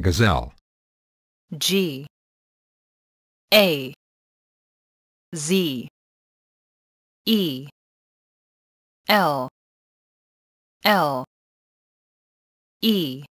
gazelle, G. A. Z. E. L. L. E.